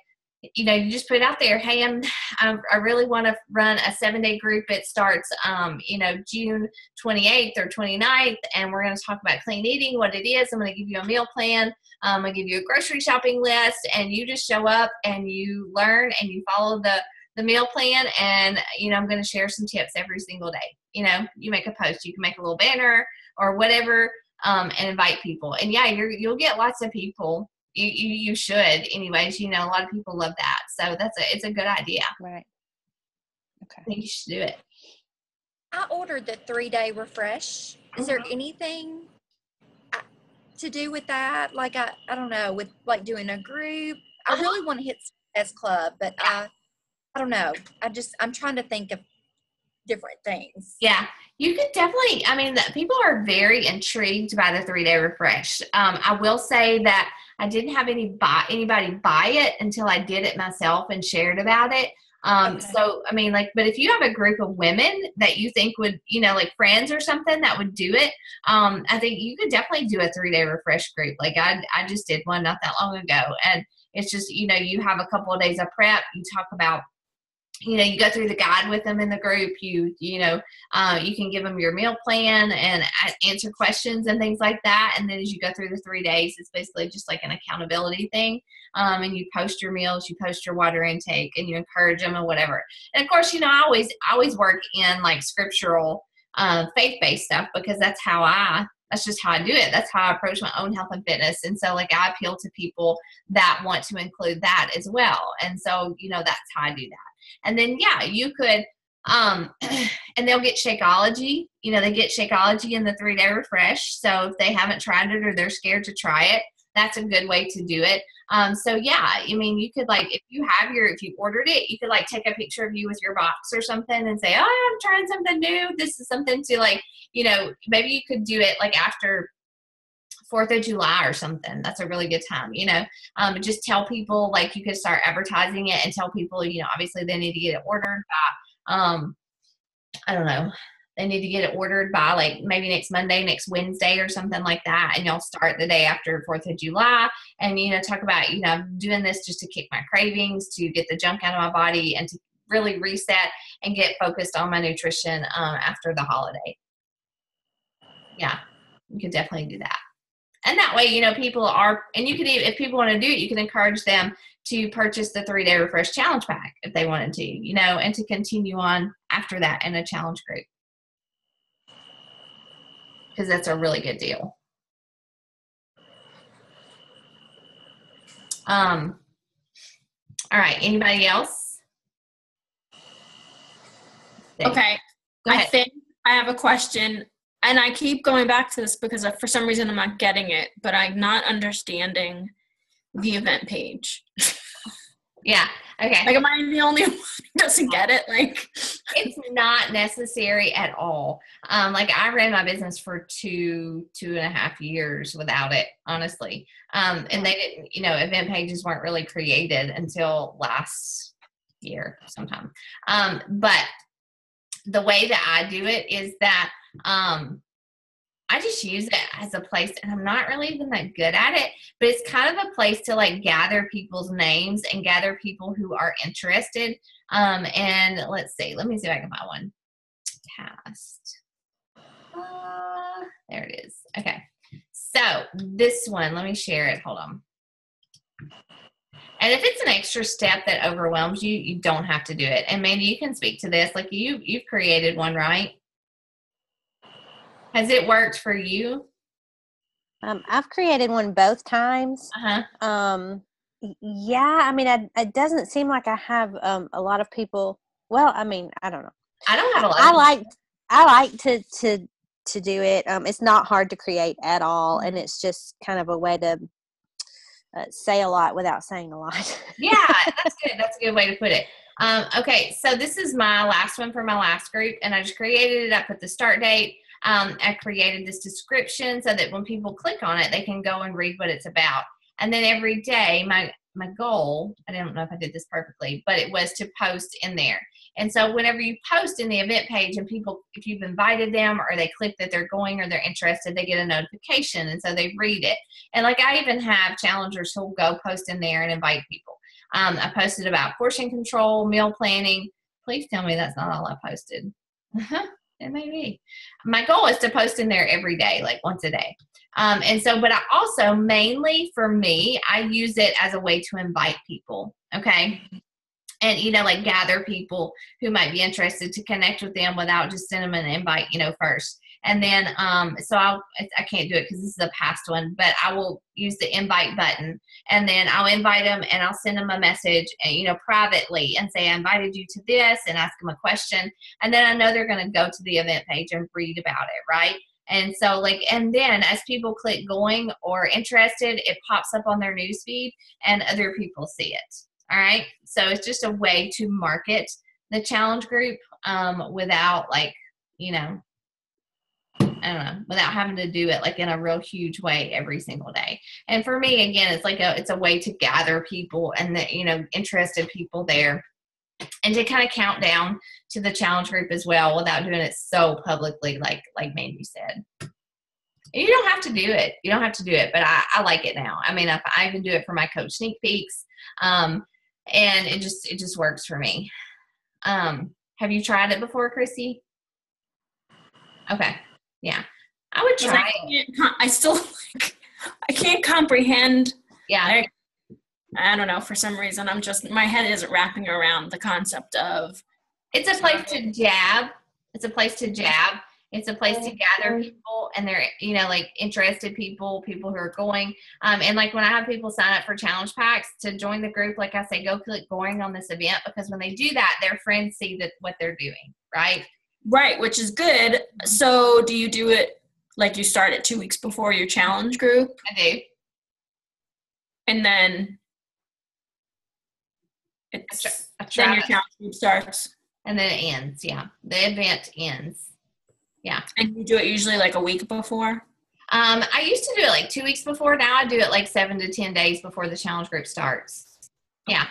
you know you just put it out there hey i'm i'm i really want to run a seven day group it starts um you know june 28th or 29th and we're going to talk about clean eating what it is i'm going to give you a meal plan um, i'm going to give you a grocery shopping list and you just show up and you learn and you follow the the meal plan and you know i'm going to share some tips every single day you know you make a post you can make a little banner or whatever um, and invite people and yeah you're, you'll get lots of people you, you you should anyways you know a lot of people love that so that's a it's a good idea Right. okay i think you should do it I ordered the three day refresh. Is there Mhm. anything uh, to do with that? Like I, I don't know, with like doing a group. I Uh-huh. really want to hit S Club, but I, I don't know. I just I'm trying to think of different things. Yeah, you could definitely. I mean, people are very intrigued by the three day refresh. Um, I will say that I didn't have any buy anybody buy it until I did it myself and shared about it. Um, Okay. so I mean, like, but if you have a group of women that you think would, you know, like friends or something that would do it, um, I think you could definitely do a three day refresh group. Like I, I just did one not that long ago, and it's just, you know, you have a couple of days of prep. You talk about you know you go through the guide with them in the group you you know uh, you can give them your meal plan and answer questions and things like that. And then as you go through the three days it's basically just like an accountability thing. Um, and you post your meals you post your water intake and you encourage them and whatever. And of course you know i always always work in like scriptural uh, faith-based stuff because that's how i that's just how i do it. That's how i approach my own health and fitness. And so like i appeal to people that want to include that as well. And so you know that's how i do that and then yeah you could um and they'll get shakeology you know they get shakeology in the three day refresh. So if they haven't tried it or they're scared to try it that's a good way to do it. Um so yeah i mean you could like if you have your if you ordered it you could like take a picture of you with your box or something and say oh i'm trying something new. This is something to like you know maybe you could do it like after Fourth of July or something. That's a really good time, you know. Um, just tell people like you could start advertising it and tell people, you know, obviously they need to get it ordered by um I don't know. They need to get it ordered by like maybe next Monday, next Wednesday or something like that. And y'all start the day after Fourth of July and you know, talk about, you know, I'm doing this just to kick my cravings, to get the junk out of my body and to really reset and get focused on my nutrition um, after the holiday. Yeah, you could definitely do that and that way you know people are and you could even if people want to do it you can encourage them to purchase the three day refresh challenge pack if they wanted to you know and to continue on after that in a challenge group. Because that's a really good deal. Um all right anybody else? Okay. I think I have a question, and I keep going back to this because I, for some reason I'm not getting it, but I'm not understanding the event page. yeah okay Like, am I the only one who doesn't get it? Like, it's not necessary at all. Um, like I ran my business for two, two and a half years without it, honestly. Um, and they didn't, you know, event pages weren't really created until last year sometime. Um, but the way that I do it is that um, I just use it as a place, and I'm not really even that good at it, but it's kind of a place to like gather people's names and gather people who are interested. Um, and let's see, let me see if I can find one. Cast. Uh, there it is. Okay. So this one, let me share it. Hold on. And if it's an extra step that overwhelms you, you don't have to do it. And Mandy, you can speak to this. Like you, you've created one, right? Has it worked for you? Um, I've created one both times. Uh huh. Um, yeah, I mean, I, it doesn't seem like I have um, a lot of people. Well, I mean, I don't know. I don't have a lot. I of- like I like to to to do it. Um, it's not hard to create at all, and it's just kind of a way to uh, say a lot without saying a lot. yeah, that's good. That's a good way to put it. Um, okay, so this is my last one for my last group, and I just created it. I put the start date. Um, I created this description so that when people click on it, they can go and read what it's about. And then every day, my my goal, I don't know if I did this perfectly, but it was to post in there. And so whenever you post in the event page and people, if you've invited them or they click that they're going or they're interested, they get a notification. And so they read it. And like I even have challengers who'll go post in there and invite people. Um, I posted about portion control, meal planning. Please tell me that's not all I posted. it may be. My goal is to post in there every day, like once a day. Um, and so, but I also mainly for me, I use it as a way to invite people. Okay. And, you know, like gather people who might be interested to connect with them without just sending them an invite, you know, first. And then, um, so I'll, I can't do it because this is a past one, but I will use the invite button and then I'll invite them and I'll send them a message, uh, you know, privately and say, I invited you to this and ask them a question. And then I know they're going to go to the event page and read about it, right? And so, like, and then as people click going or interested, it pops up on their newsfeed and other people see it. All right. So it's just a way to market the challenge group um, without, like, you know, I don't know, without having to do it like in a real huge way every single day. And for me, again, it's like a it's a way to gather people and the you know interested people there, and to kind of count down to the challenge group as well without doing it so publicly, like like Mandy said. you don't have to do it. You don't have to do it, but I, I like it now. I mean, I, I even do it for my coach sneak peeks, um, and it just it just works for me. Um, have you tried it before, Chrissy? Okay. Yeah. I would try I, I still like, I can't comprehend. Yeah. I, I don't know. For some reason, I'm just my head isn't wrapping around the concept of. It's a place to jab. It's a place to jab. It's a place to gather people, and they're you know like interested people, people who are going. Um, and like when I have people sign up for challenge packs to join the group, like I say, go click going on this event because when they do that, their friends see that what they're doing, right? Right, which is good. So, do you do it like you start it two weeks before your challenge group? I do. And then it's I try, I then your challenge group starts. And then it ends. Yeah, the event ends. Yeah. And you do it usually like a week before. Um, I used to do it like two weeks before. Now I do it like seven to ten days before the challenge group starts. Yeah,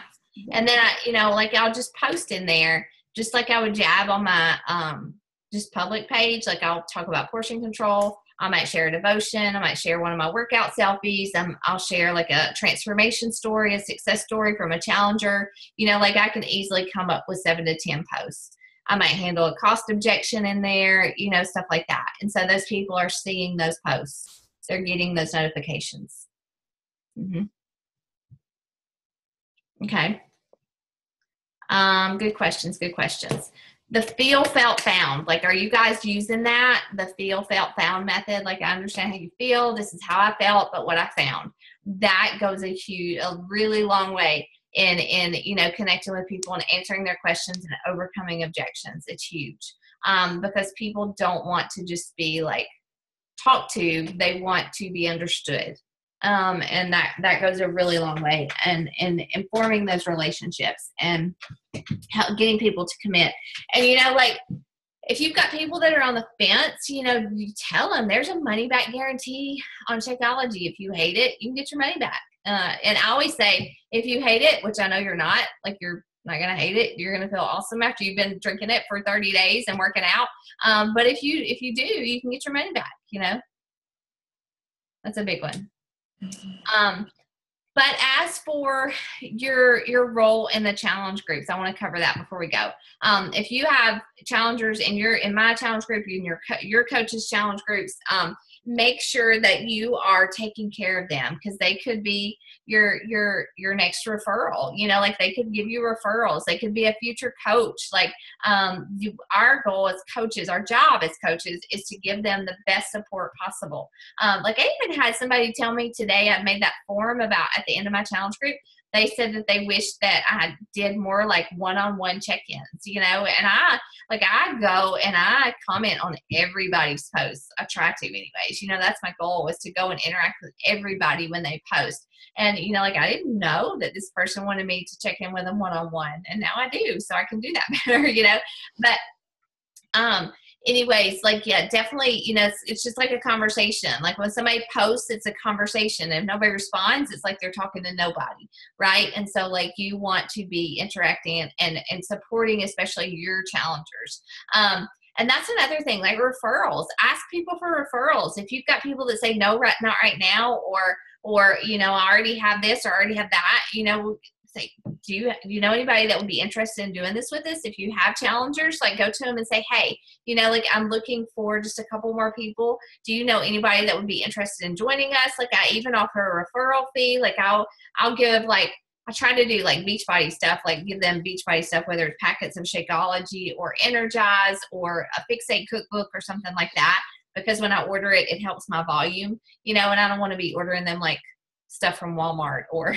and then I, you know, like I'll just post in there just like I would jab on my um, just public page, like I'll talk about portion control. I might share a devotion. I might share one of my workout selfies. Um, I'll share like a transformation story, a success story from a challenger. You know, like I can easily come up with seven to 10 posts. I might handle a cost objection in there, you know, stuff like that. And so those people are seeing those posts, they're getting those notifications. Mm-hmm. Okay. Um, good questions, good questions. The feel, felt, found. Like, are you guys using that? The feel, felt, found method? Like, I understand how you feel. This is how I felt, but what I found. That goes a huge, a really long way in in you know connecting with people and answering their questions and overcoming objections. It's huge um, because people don't want to just be like talked to; they want to be understood um, and that that goes a really long way and in informing those relationships and getting people to commit. And you know like if you've got people that are on the fence you know you tell them there's a money back guarantee on Shakeology. If you hate it you can get your money back. Uh, and i always say if you hate it which i know you're not like you're not gonna hate it you're gonna feel awesome after you've been drinking it for 30 days and working out. Um, but if you if you do you can get your money back you know? That's a big one um, but as for your your role in the challenge groups, I want to cover that before we go. Um, if you have challengers in your in my challenge group, in your your coaches challenge groups, um, make sure that you are taking care of them because they could be your your your next referral you know like they could give you referrals they could be a future coach like um you, our goal as coaches our job as coaches is to give them the best support possible. Um like i even had somebody tell me today i made that form about at the end of my challenge group they said that they wish that I did more like one-on-one check-ins, you know, and I like I go and I comment on everybody's posts. I try to anyways. You know, that's my goal was to go and interact with everybody when they post. And you know, like I didn't know that this person wanted me to check in with them one-on-one, and now I do, so I can do that better, you know. But um anyways, like yeah, definitely, you know, it's, it's just like a conversation. Like when somebody posts, it's a conversation. If nobody responds, it's like they're talking to nobody, right? And so like you want to be interacting and and, and supporting, especially your challengers. Um, and that's another thing, like referrals. Ask people for referrals. If you've got people that say no, right, not right now, or or you know, I already have this or I already have that, you know, say, do you do you know anybody that would be interested in doing this with us? If you have challengers, like go to them and say, hey, you know, like I'm looking for just a couple more people. Do you know anybody that would be interested in joining us? Like I even offer a referral fee. Like I'll I'll give like I try to do like Beachbody stuff, like give them Beachbody stuff, whether it's packets of Shakeology or Energize or a Fixate cookbook or something like that. Because when I order it, it helps my volume, you know, and I don't want to be ordering them like stuff from Walmart or,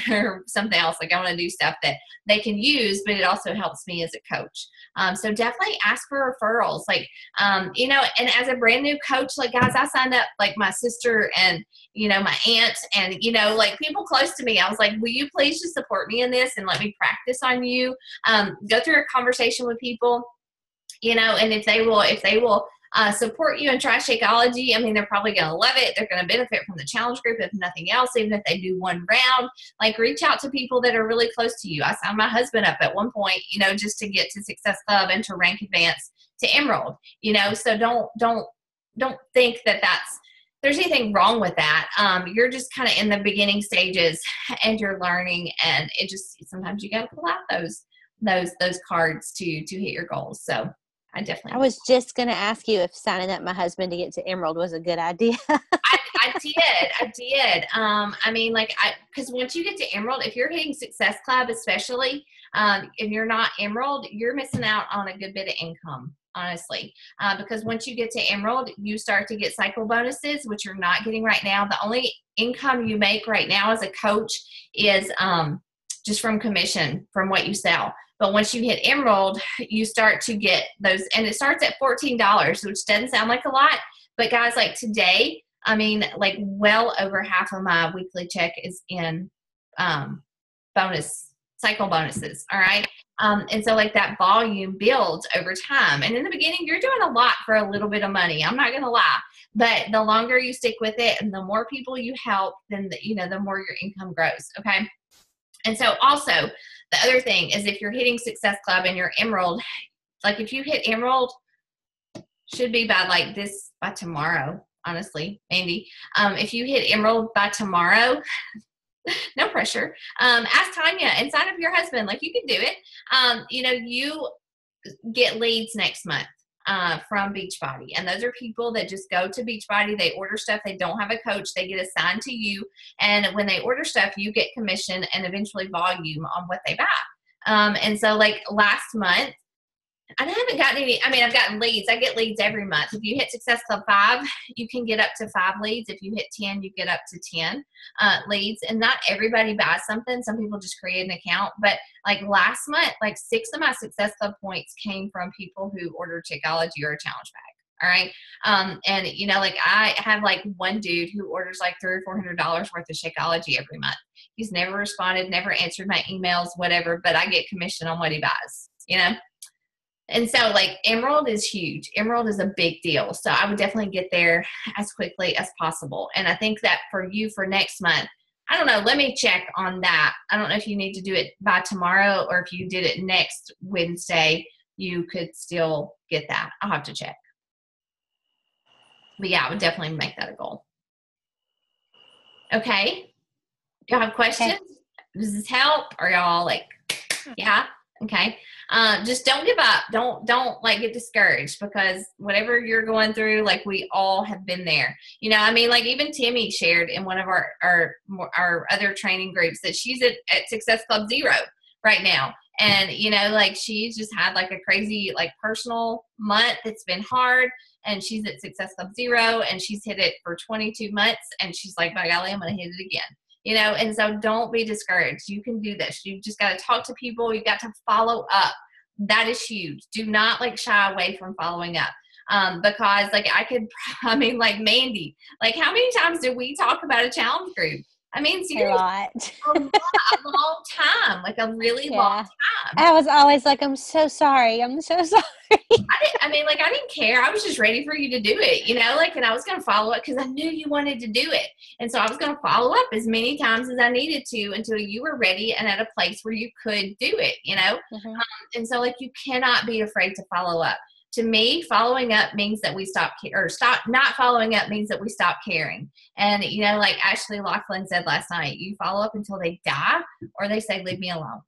something else. Like I want to do stuff that they can use, but it also helps me as a coach. Um, so definitely ask for referrals. Like, um, you know, and as a brand new coach, like guys, I signed up like my sister and, you know, my aunt and, you know, like people close to me. I was like, will you please just support me in this and let me practice on you? Um, go through a conversation with people, you know, and if they will, if they will, uh, support you and try Shakeology. I mean, they're probably going to love it. They're going to benefit from the challenge group, if nothing else, even if they do one round. Like, reach out to people that are really close to you. I signed my husband up at one point, you know, just to get to Success Club and to rank advance to Emerald, you know, so don't, don't, don't think that that's, there's anything wrong with that. Um, you're just kind of in the beginning stages and you're learning and it just, sometimes you got to pull out those, those, those cards to, to hit your goals. So, I definitely. I was just going to ask you if signing up my husband to get to Emerald was a good idea. I, I, did. I did. Um, I mean, like, I because once you get to Emerald, if you're hitting Success Club, especially, um, if you're not Emerald, you're missing out on a good bit of income. Honestly, uh, because once you get to Emerald, you start to get cycle bonuses, which you're not getting right now. The only income you make right now as a coach is um, just from commission from what you sell. But once you hit Emerald, you start to get those, and it starts at $14, which doesn't sound like a lot. But guys, like today, I mean, like well over half of my weekly check is in um, bonus cycle bonuses. All right. Um, and so like that volume builds over time. And in the beginning, you're doing a lot for a little bit of money. I'm not going to lie. But the longer you stick with it and the more people you help, then the, you know, the more your income grows. Okay. And so also the other thing is if you're hitting Success Club and you're Emerald, like if you hit Emerald, should be by like this by tomorrow, honestly, Mandy. Um, if you hit Emerald by tomorrow, no pressure. Um, ask Tanya and sign up your husband. Like you can do it. Um, you know, you get leads next month uh, from Beachbody. And those are people that just go to Beachbody, they order stuff, they don't have a coach, they get assigned to you. And when they order stuff, you get commission and eventually volume on what they buy. Um, and so, like last month, I haven't gotten any. I mean, I've gotten leads. I get leads every month. If you hit Success Club five, you can get up to five leads. If you hit ten, you get up to ten uh, leads. And not everybody buys something. Some people just create an account. But like last month, like six of my Success Club points came from people who ordered Shakeology or a challenge bag. All right. Um, and you know, like I have like one dude who orders like three or four hundred dollars worth of Shakeology every month. He's never responded, never answered my emails, whatever, but I get commission on what he buys, you know? And so, like, Emerald is huge. Emerald is a big deal. So, I would definitely get there as quickly as possible. And I think that for you for next month, I don't know, let me check on that. I don't know if you need to do it by tomorrow or if you did it next Wednesday, you could still get that. I'll have to check. But yeah, I would definitely make that a goal. Okay. Y'all have questions? Okay. Does this help? Are y'all like, yeah? Okay. Uh, just don't give up. Don't don't like get discouraged because whatever you're going through, like we all have been there. You know, I mean, like even Timmy shared in one of our our our other training groups that she's at, at Success Club Zero right now, and you know, like she's just had like a crazy like personal month. It's been hard, and she's at Success Club Zero, and she's hit it for 22 months, and she's like, by golly, I'm gonna hit it again you know and so don't be discouraged. You can do this. You just got to talk to people. You got to follow up. That is huge. Do not like shy away from following up um, because like i could i mean like mandy like how many times did we talk about a challenge group I mean, A seriously, lot. a, lot, a long time, like a really long time. I was always like, I'm so sorry. I'm so sorry. I, didn't, I mean, like I didn't care. I was just ready for you to do it, you know. Like, and I was gonna follow up because I knew you wanted to do it, and so I was gonna follow up as many times as I needed to until you were ready and at a place where you could do it, you know. Mhm. And so, like, you cannot be afraid to follow up. To me, following up means that we stop or stop not following up means that we stop caring. And you know, like Ashley Laughlin said last night, you follow up until they die or they say, "Leave me alone."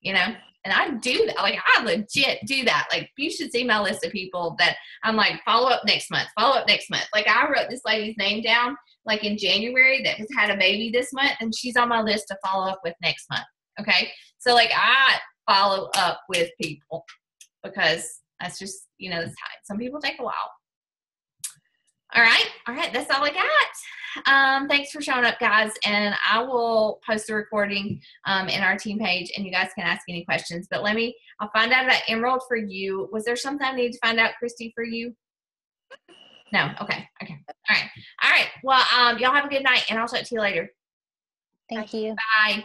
You know, and I do that. Like, I legit do that. Like, you should see my list of people that I'm like, follow up next month, follow up next month. Like, I wrote this lady's name down like in January that has had a baby this month, and she's on my list to follow up with next month. Okay, so like I follow up with people because that's just you know that's how some people take a while. All right, all right, that's all I got. Um, thanks for showing up, guys, and I will post the recording um, in our team page, and you guys can ask any questions. But let me, I'll find out about Emerald for you. Was there something I need to find out, Christy, for you? No. Okay. Okay. All right. All right. Well, um, y'all have a good night, and I'll talk to you later. Thank you. Bye.